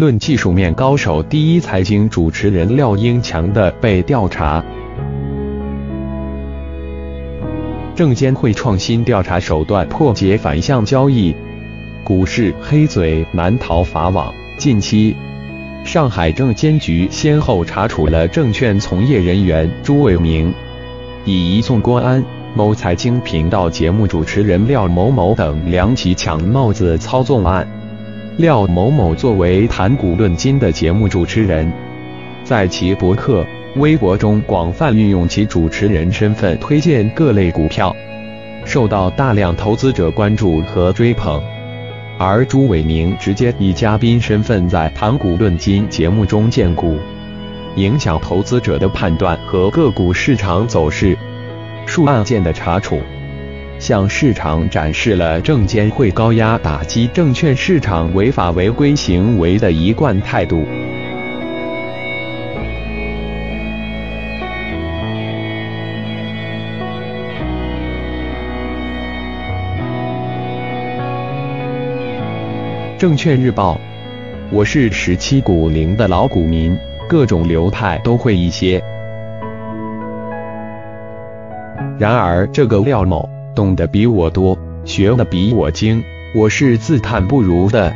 论技术面高手第一财经主持人廖英强的被调查。证监会创新调查手段破解反向交易，股市黑嘴难逃法网。近期，上海证监局先后查处了证券从业人员朱伟明、以移送公安、某财经频道节目主持人廖某某等两起抢帽子操纵案。廖某某作为谈股论金的节目主持人，在其博客。微博中广泛运用其主持人身份推荐各类股票，受到大量投资者关注和追捧。而朱伟明直接以嘉宾身份在《谈股论金》节目中荐股，影响投资者的判断和个股市场走势。数案件的查处，向市场展示了证监会高压打击证券市场违法违规行为的一贯态度。证券日报，我是十七股龄的老股民，各种流派都会一些。然而这个廖某懂得比我多，学的比我精，我是自叹不如的。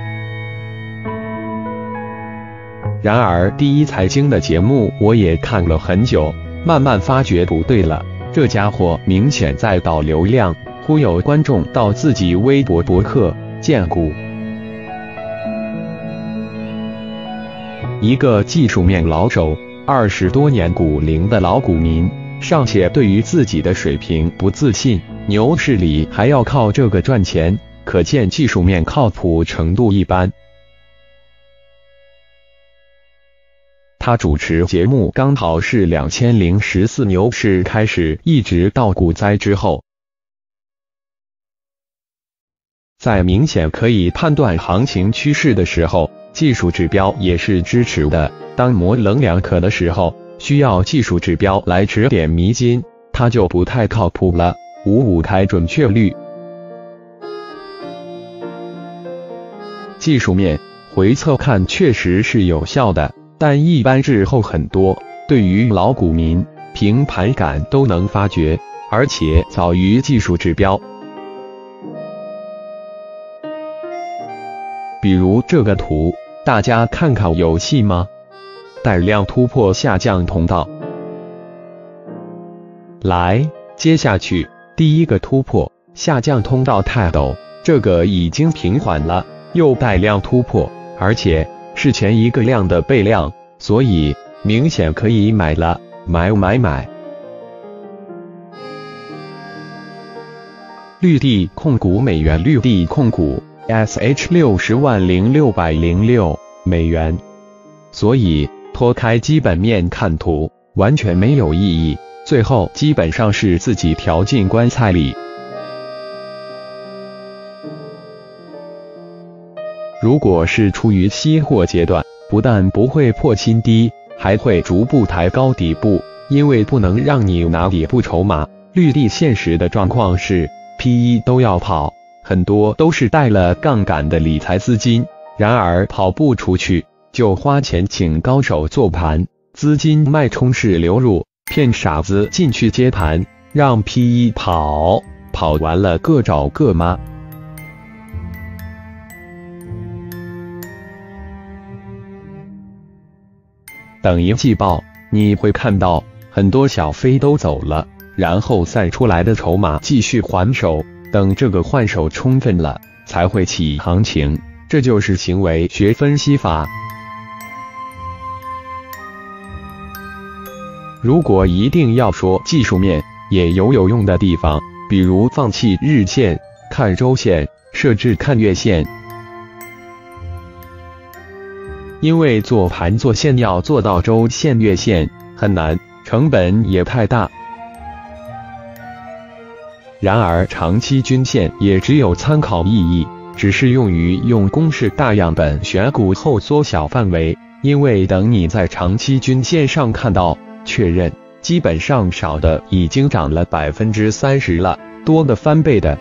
然而第一财经的节目我也看了很久，慢慢发觉不对了，这家伙明显在导流量，忽悠观众到自己微博博客荐股。一个技术面老手，二十多年股龄的老股民，尚且对于自己的水平不自信，牛市里还要靠这个赚钱，可见技术面靠谱程度一般。他主持节目刚好是两千零十四牛市开始，一直到股灾之后，在明显可以判断行情趋势的时候。技术指标也是支持的。当模棱两可的时候，需要技术指标来指点迷津，他就不太靠谱了。五五开准确率，技术面回测看确实是有效的，但一般滞后很多。对于老股民，凭盘感都能发觉，而且早于技术指标。比如这个图。大家看看有戏吗？带量突破下降通道，来，接下去第一个突破下降通道太陡，这个已经平缓了，又带量突破，而且是前一个量的倍量，所以明显可以买了，买买买。绿地控股美元，绿地控股。S H 六十万零六百零六美元，所以脱开基本面看图完全没有意义，最后基本上是自己调进棺材里。如果是处于期货阶段，不但不会破新低，还会逐步抬高底部，因为不能让你拿底部筹码。绿地现实的状况是，P E 都要跑。很多都是带了杠杆的理财资金，然而跑不出去，就花钱请高手做盘，资金脉冲式流入，骗傻子进去接盘，让 P E 跑，跑完了各找各妈。等一季报，你会看到很多小飞都走了，然后散出来的筹码继续还手。等这个换手充分了，才会起行情，这就是行为学分析法。如果一定要说技术面也有有用的地方，比如放弃日线，看周线，设置看月线，因为做盘做线要做到周线月线很难，成本也太大。然而，长期均线也只有参考意义，只适用于用公式大样本选股后缩小范围。因为等你在长期均线上看到确认，基本上少的已经涨了百分之三十了，多的翻倍的。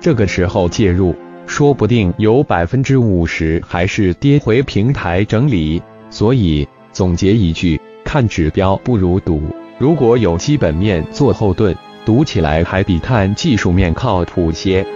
这个时候介入，说不定有百分之五十还是跌回平台整理。所以总结一句：看指标不如赌。如果有基本面做后盾，赌起来还比看技术面靠谱些。